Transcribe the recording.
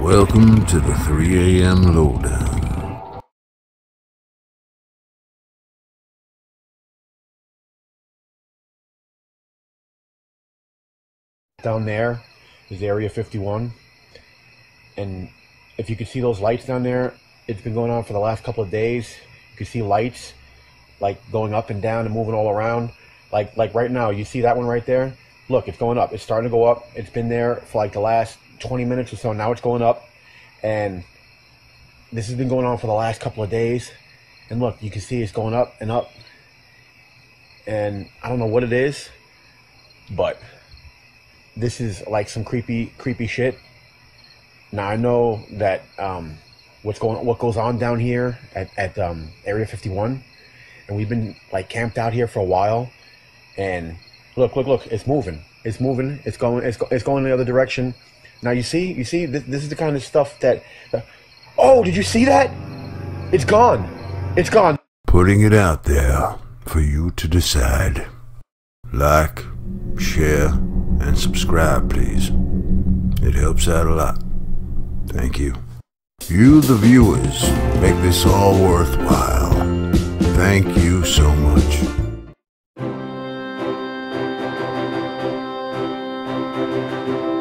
Welcome to the 3 a.m. lowdown. Down there is Area 51. And if you can see those lights down there, it's been going on for the last couple of days. You can see lights like going up and down and moving all around. Like like right now, you see that one right there? Look, it's going up. It's starting to go up. It's been there for like the last 20 minutes or so. Now it's going up. And this has been going on for the last couple of days. And look, you can see it's going up and up. And I don't know what it is, but this is like some creepy, creepy shit. Now I know that um, what's going, what goes on down here at at um, Area 51, and we've been like camped out here for a while. And look, look, look, it's moving, it's moving, it's going, it's, go, it's going the other direction. Now you see, you see, this, this is the kind of stuff that. Uh, oh, did you see that? It's gone. It's gone. Putting it out there for you to decide. Like, share, and subscribe, please. It helps out a lot. Thank you. You, the viewers, make this all worthwhile. Thank you so much. Thank you.